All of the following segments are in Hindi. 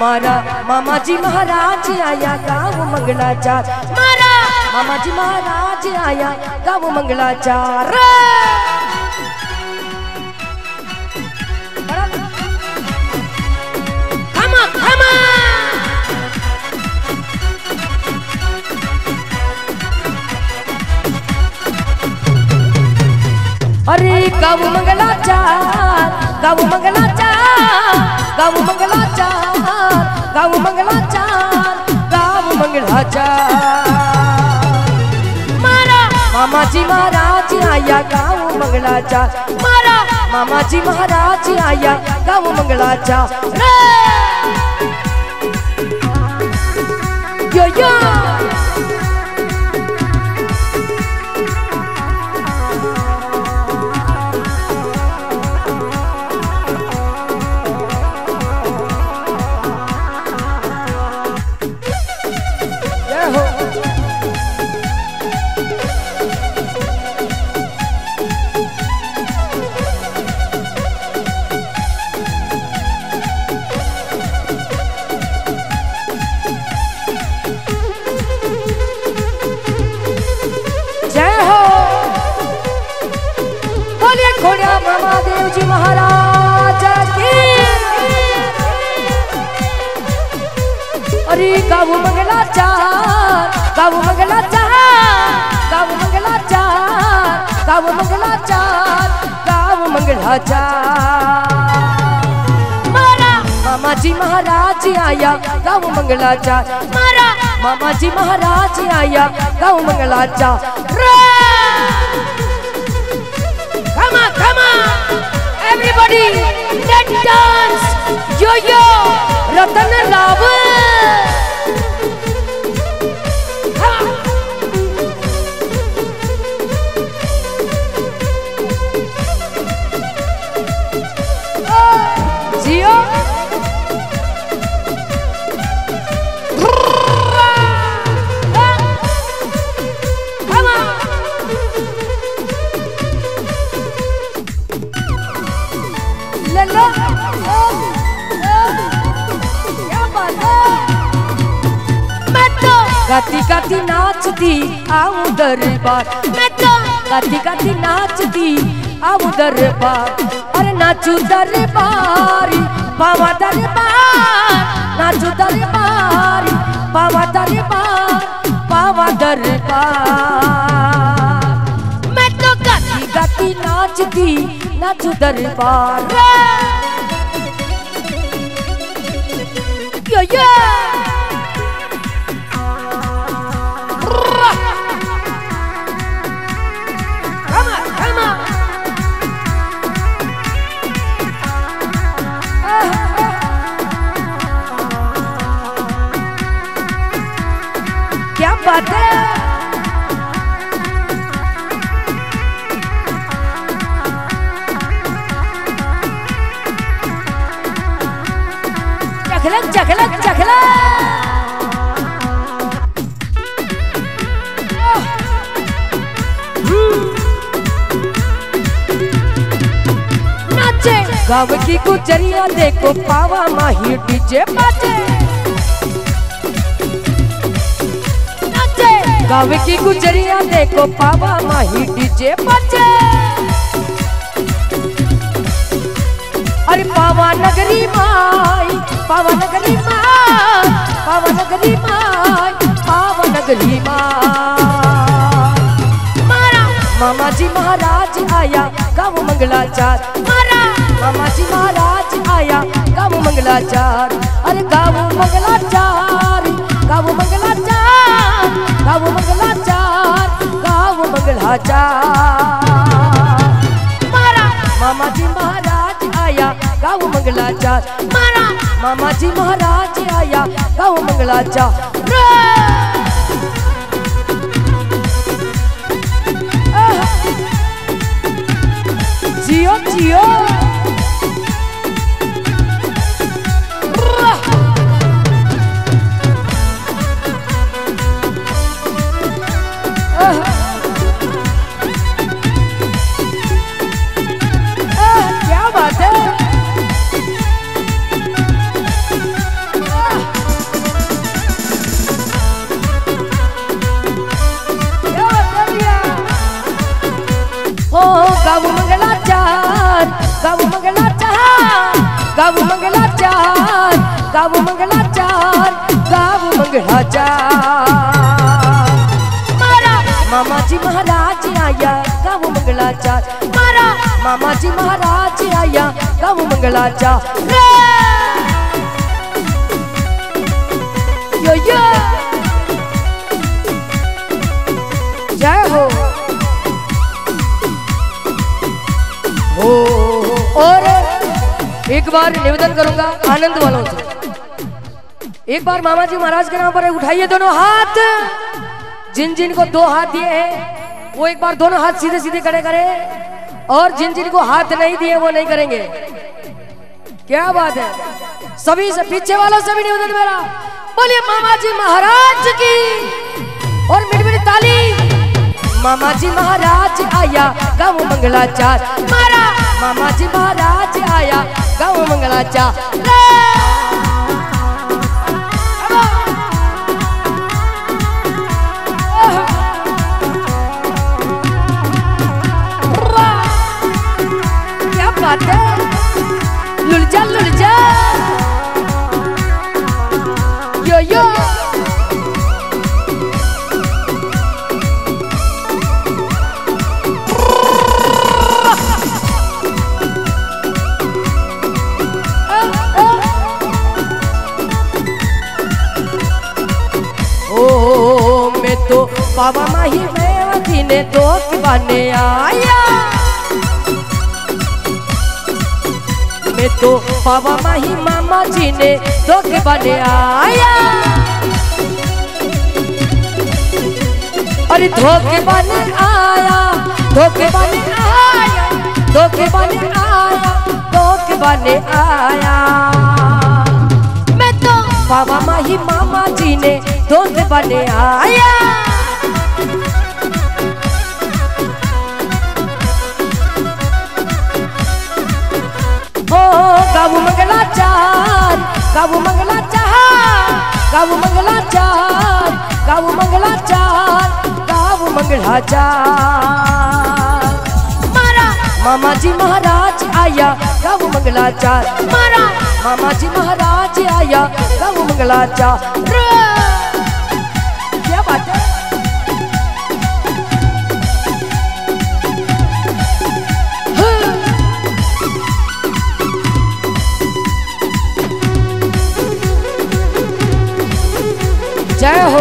मारा। मामा जी महाराज आया गाँव मंगलाचार मारा। मामा जी महाराज आया गाँव मंगलाचार! अरे गाव मंगलाचार गाव मंगलाचार गाव मंगलाचार गाव मंगलाचार गाव मंगलाचार मारा। मामाजी महाराज आया गाव मंगलाचार मारा। मामाजी महाराज आया गाव मंगला चार। यो यो। अरे मंगला मंगला चार मारा। मामाजी महाराज आया, गाऊ मंगला चार। मारा। मामाजी महाराज आया, गाऊ मंगला चार। गाती गाती नाचती आऊँ दरबार। मैं तो गाती गाती नाचती आऊँ दरबार। अरे नाचू दरबारी बाबा दरबार। नाचू दरबारी बाबा दरबार बाबा दरबार। मैं तो गाती गाती नाचती नाचू दरबार। क्या चखलक चखलक गाँव की गुजरिया देखो पावा माही डीजे बाजे। गाँव की गुजरिया देखो पावा माही डीजे बाजे। अरे पावा नगरी माई, पावा नगरी माई, पावा नगरी माई, पावा नगरी माई। मामा जी महाराज आया, गाँव मंगलाचार मामा जी महाराज आया, गाँव मंगलाचार अरे गाँव मंगलाचार गाँव मंगलाचार मामा जी महाराज आया गाँव मंगलाचार मारा मामा जी महाराज आया जियो जियो मारा मामाजी महाराज आया गाव मंगलाचार मारा मामाजी महाराज आया गाव मंगलाचार रे! यो यो। जय हो हो। और एक बार निवेदन करूँगा आनंद वालों से। एक बार मामा जी महाराज के नाम पर उठाइए दोनों हाथ। जिन जिन को दो हाथ दिए हैं, वो एक बार दोनों हाथ सीधे सीधे खड़े करें। और जिन जिन को हाथ नहीं दिए, वो नहीं करेंगे। क्या बात है? सभी से पीछे वालों से भी निवेदन मेरा। बोलिए मामा जी महाराज की। और मिट मिट ताली। मामा जी महाराज आया, गाँव मंगलाचार मारा। मामा जी महाराज आया, गाँव मंगलाचार रे! बाबा माही मेवती ने तो बने आया। मैं तो बाबा माही मामा जी ने तो बने आया। अरे धोखे बने आया धोखे बने आया धोखे बने आया धोखे बने आया। मैं तो बाबा माही मामा जी ने धोखे बने आया। मंगलाचार चार मंगलाचार मंगला मंगलाचार गाव मंगलाचार मारा मामा जी महाराज आया गाव मंगलाचार मारा मामा जी महाराज आया गाव मंगलाचार रे! जय हो।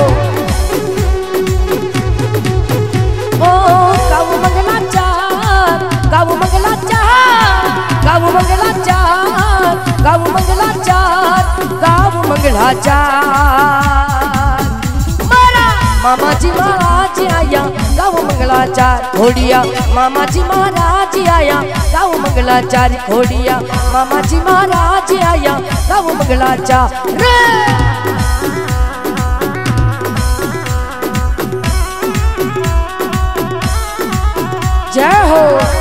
ओ गाऊ मंगलाचार गाऊ मंगलाचार गाऊ मंगलाचार गाऊ मंगलाचार गाऊ मंगलाचार मारा मामा जी महाराज आया गाऊ मंगलाचार घोड़िया। मामा जी महाराज आया गाऊ मंगलाचार घोड़िया। मामा जी महाराज आया गाऊ मंगलाचार रे! जय हो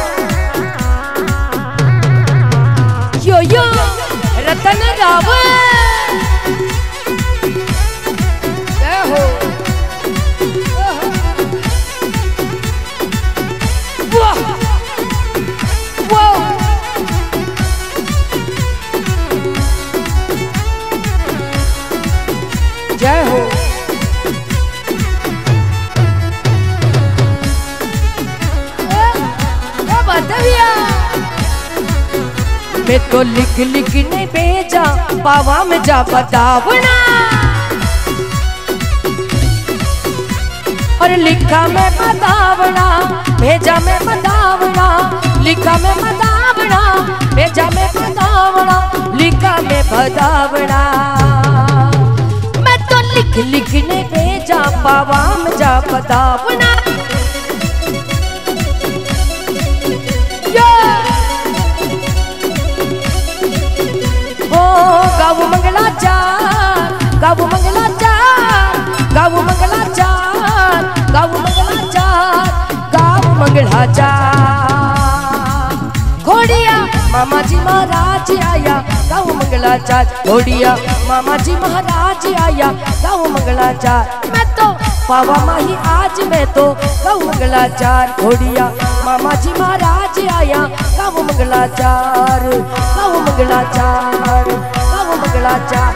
मैं तो लिख लिख नहीं भेजा पावा में जा बतावना और लिखा में बतावना भेजा में बतावना लिखा में बतावना भेजा में बतावना लिखा में बतावना मैं तो लिख लिख नहीं भेजा पावा में जा बतावना मंगलाचार घोड़िया मामा जी महाराज आया गाँव मंगलाचार घोड़िया मामा जी महाराज आया गाँव मंगलाचार मैं तो पावा माही आज, मैं तो गाँव मंगलाचार घोड़िया मामा जी महाराज आया गाँव मंगलाचार गाँव मंगलाचार गाँव मंगलाचार